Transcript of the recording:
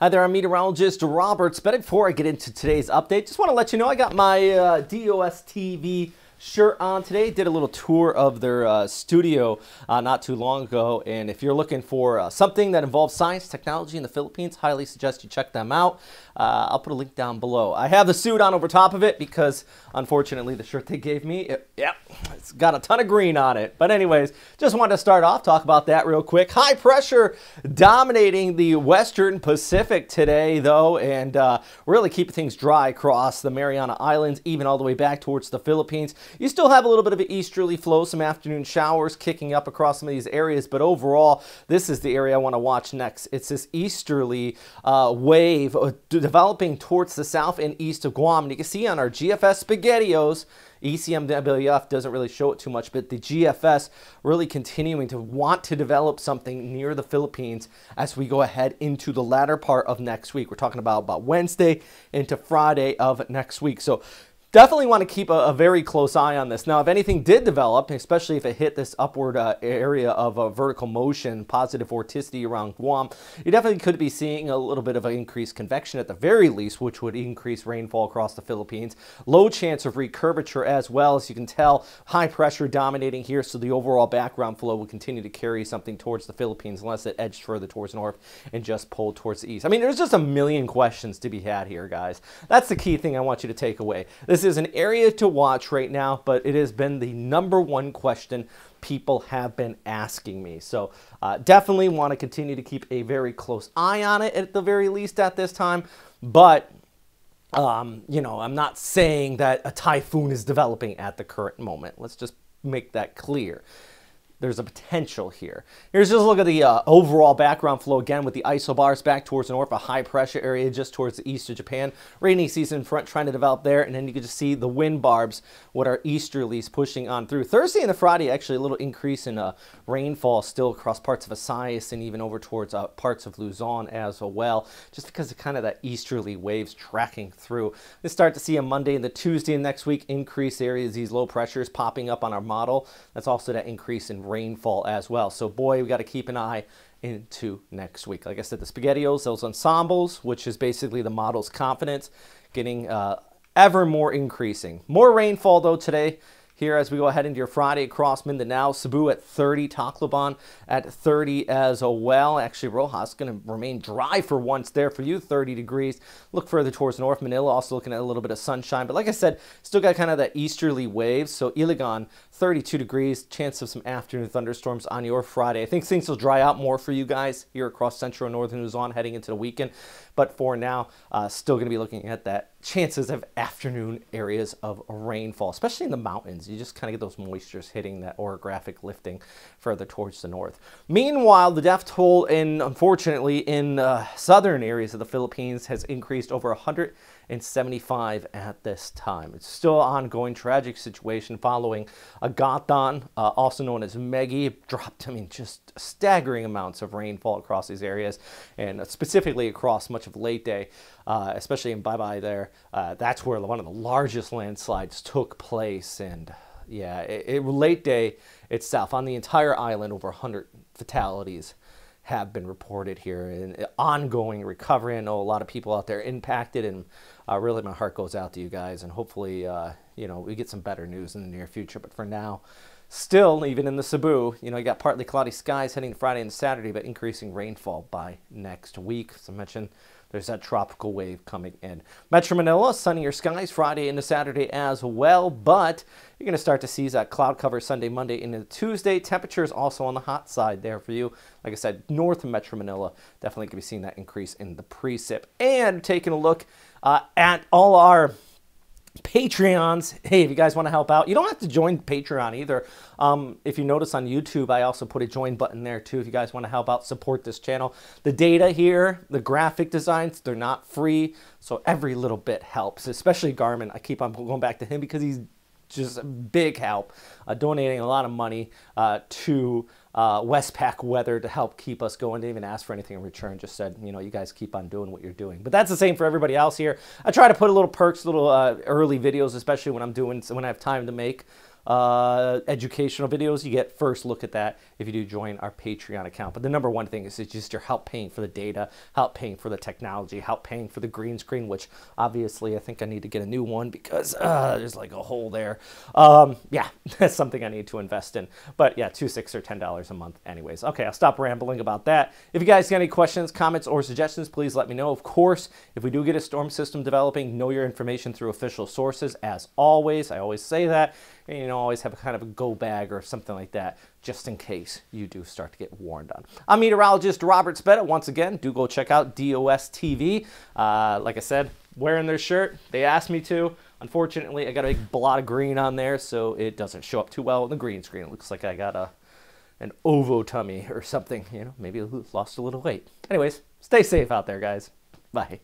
Hi there, I'm meteorologist Robert But Before I get into today's update, just want to let you know I got my uh, DOS TV shirt on today. Did a little tour of their uh, studio uh, not too long ago. And if you're looking for uh, something that involves science, technology in the Philippines, highly suggest you check them out. Uh, I'll put a link down below. I have the suit on over top of it because unfortunately the shirt they gave me, it, yeah, it's got a ton of green on it. But anyways, just wanted to start off, talk about that real quick. High pressure dominating the Western Pacific today though, and uh, really keeping things dry across the Mariana Islands, even all the way back towards the Philippines. You still have a little bit of an easterly flow, some afternoon showers kicking up across some of these areas, but overall, this is the area I want to watch next. It's this easterly uh, wave uh, developing towards the south and east of Guam. And you can see on our GFS SpaghettiOs, ECMWF doesn't really show it too much, but the GFS really continuing to want to develop something near the Philippines as we go ahead into the latter part of next week. We're talking about, about Wednesday into Friday of next week. So definitely want to keep a, a, very close eye on this. Now, if anything did develop, especially if it hit this upward uh, area of uh, vertical motion, positive vorticity around Guam, you definitely could be seeing a little bit of an increased convection at the very least, which would increase rainfall across the Philippines. Low chance of recurvature as well. As you can tell, high pressure dominating here, so the overall background flow will continue to carry something towards the Philippines unless it edged further towards north and just pulled towards the east. I mean, there's just a million questions to be had here, guys. That's the key thing I want you to take away. This this is an area to watch right now, but it has been the number one question people have been asking me. So uh, definitely want to continue to keep a very close eye on it at the very least at this time. But um, you know, I'm not saying that a typhoon is developing at the current moment. Let's just make that clear there's a potential here. Here's just a look at the uh, overall background flow again with the isobars back towards the north, a high pressure area just towards the east of Japan. Rainy season front trying to develop there, and then you can just see the wind barbs, what are easterlies pushing on through. Thursday and the Friday, actually a little increase in uh, rainfall still across parts of Visayas and even over towards uh, parts of Luzon as well, just because of kind of that easterly waves tracking through. We start to see a Monday and the Tuesday next week increase areas, these low pressures popping up on our model. That's also that increase in rainfall as well. So boy, we got to keep an eye into next week. Like I said, the SpaghettiOs, those ensembles, which is basically the model's confidence, getting uh, ever more increasing. More rainfall though today here as we go ahead into your Friday across Mindanao. Cebu at 30, Tacloban at 30 as well. Actually, Roxas going to remain dry for once there for you, 30 degrees. Look further towards North Manila, also looking at a little bit of sunshine. But like I said, still got kind of that easterly wave. So Iligan, 32 degrees, chance of some afternoon thunderstorms on your Friday. I think things will dry out more for you guys here across central and northern Luzon heading into the weekend. But for now, uh, still going to be looking at that chances of afternoon areas of rainfall, especially in the mountains. You just kind of get those moistures hitting that orographic lifting further towards the north. Meanwhile, the death toll in, unfortunately, in uh, southern areas of the Philippines has increased over 175 at this time. It's still an ongoing tragic situation following Agaton, uh, also known as Megi, dropped, I mean, just staggering amounts of rainfall across these areas and specifically across much of Leyte, uh, especially in Baybay there. Uh, that's where one of the largest landslides took place. And yeah, it, it Leyte itself on the entire island over 100 fatalities have been reported here. And ongoing recovery. I know a lot of people out there impacted and uh, really my heart goes out to you guys. And hopefully uh, you know we get some better news in the near future. But for now still even in the Cebu you know you got partly cloudy skies heading Friday and Saturday but increasing rainfall by next week as I mentioned there's that tropical wave coming in. Metro Manila, sunnier skies Friday into Saturday as well, but you're going to start to see that cloud cover Sunday, Monday into Tuesday. Temperatures also on the hot side there for you. Like I said, north of Metro Manila, definitely going to be seeing that increase in the precip. And taking a look uh, at all our Patreons, hey, if you guys want to help out, you don't have to join Patreon either. Um, if you notice on YouTube, I also put a join button there too if you guys want to help out support this channel. The data here, the graphic designs, they're not free, so every little bit helps, especially Garmin. I keep on going back to him because he's just a big help, uh, donating a lot of money uh, to uh, Westpac Weather to help keep us going. Didn't even ask for anything in return. Just said, you know, you guys keep on doing what you're doing. But that's the same for everybody else here. I try to put a little perks, little uh, early videos, especially when I'm doing when I have time to make. Uh, educational videos, you get first look at that if you do join our Patreon account. But the number one thing is, is just your help paying for the data, help paying for the technology, help paying for the green screen, which obviously I think I need to get a new one because uh, there's like a hole there. Um, yeah, that's something I need to invest in. But yeah, two, six, or ten dollars a month, anyways. Okay, I'll stop rambling about that. If you guys got any questions, comments, or suggestions, please let me know. Of course, if we do get a storm system developing, know your information through official sources. As always, I always say that. And, you know, always have a kind of a go bag or something like that, just in case you do start to get warned on. I'm meteorologist Robert Speta. Once again, do go check out DOS TV. Uh, like I said, wearing their shirt. They asked me to. Unfortunately, I got a big blot of green on there, so it doesn't show up too well on the green screen. It looks like I got a an ovo tummy or something. You know, maybe lost a little weight. Anyways, stay safe out there, guys. Bye.